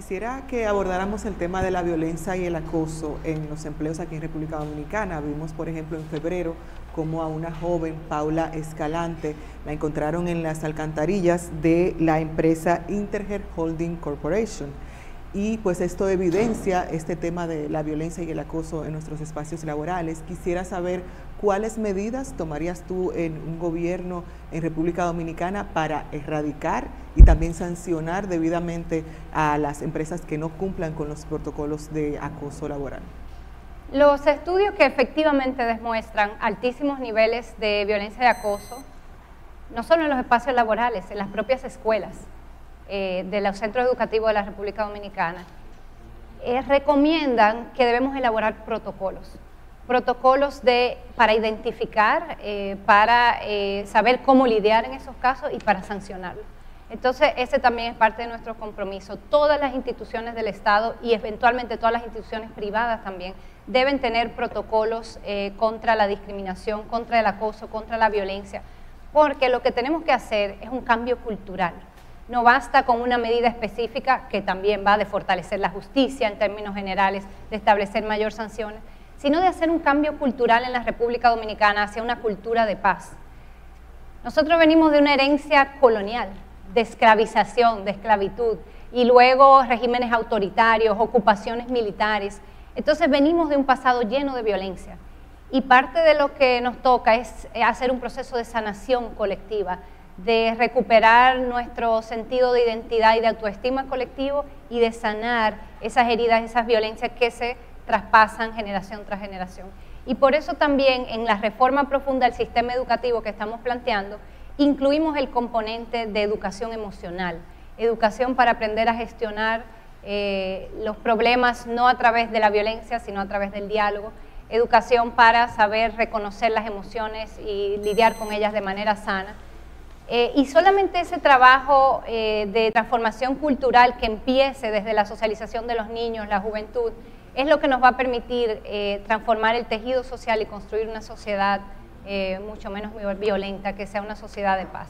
Quisiera que abordáramos el tema de la violencia y el acoso en los empleos aquí en República Dominicana. Vimos, por ejemplo, en febrero como a una joven, Paula Escalante, la encontraron en las alcantarillas de la empresa Interher Holding Corporation y pues esto evidencia este tema de la violencia y el acoso en nuestros espacios laborales. Quisiera saber cuáles medidas tomarías tú en un gobierno en República Dominicana para erradicar y también sancionar debidamente a las empresas que no cumplan con los protocolos de acoso laboral. Los estudios que efectivamente demuestran altísimos niveles de violencia y acoso, no solo en los espacios laborales, en las propias escuelas, eh, de los centros educativos de la República Dominicana, eh, recomiendan que debemos elaborar protocolos. Protocolos de, para identificar, eh, para saber cómo lidiar en esos casos y para sancionarlos. Entonces, ese también es parte de nuestro compromiso. Todas las instituciones del Estado y eventualmente todas las instituciones privadas también deben tener protocolos contra la discriminación, contra el acoso, contra la violencia, porque lo que tenemos que hacer es un cambio cultural. No basta con una medida específica que también va de fortalecer la justicia en términos generales, de establecer mayor sanciones, sino de hacer un cambio cultural en la República Dominicana hacia una cultura de paz. Nosotros venimos de una herencia colonial, de esclavización, de esclavitud, y luego regímenes autoritarios, ocupaciones militares. Entonces venimos de un pasado lleno de violencia. Y parte de lo que nos toca es hacer un proceso de sanación colectiva, de recuperar nuestro sentido de identidad y de autoestima colectivo y de sanar esas heridas, esas violencias que se traspasan generación tras generación. Y por eso también en la reforma profunda del sistema educativo que estamos planteando, incluimos el componente de educación emocional, educación para aprender a gestionar eh, los problemas no a través de la violencia, sino a través del diálogo, educación para saber reconocer las emociones y lidiar con ellas de manera sana eh, y solamente ese trabajo eh, de transformación cultural que empiece desde la socialización de los niños, la juventud, es lo que nos va a permitir eh, transformar el tejido social y construir una sociedad mucho menos violenta, que sea una sociedad de paz.